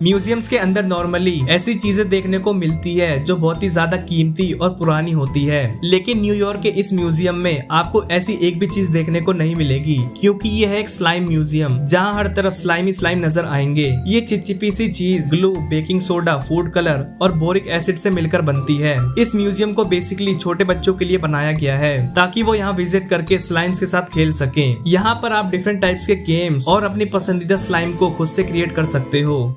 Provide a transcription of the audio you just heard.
Museums के अंदर normally ऐसी चीज़ें देखने को मिलती है जो बहुत ही ज़्यादा कीमती और पुरानी होती है। लेकिन न्यूयॉर्क के इस म्यूज़ियम में आपको ऐसी एक भी चीज़ देखने को नहीं मिलेगी, क्योंकि ये है एक स्लाइम म्यूज़ियम जहाँ हर तरफ़ स्लाइमी स्लाइम नज़र आएँगे। ये चिपचिपी सी चीज़ glue baking soda food colour और बोरिक एसिड से मिलकर बनती है। इस म्यूज़ियम को बेसिकली छोटे बच्चों के लिए बनाया गया है, ताकि वो यहाँ विज़िट करके स्लाइम्स के साथ खेल सके। यहाँ पर आप डिफरेंट टाइप्स के गेम्स और अपनी पसंदीदा स्लाइम को खुद से क्रिएट कर सकते हो।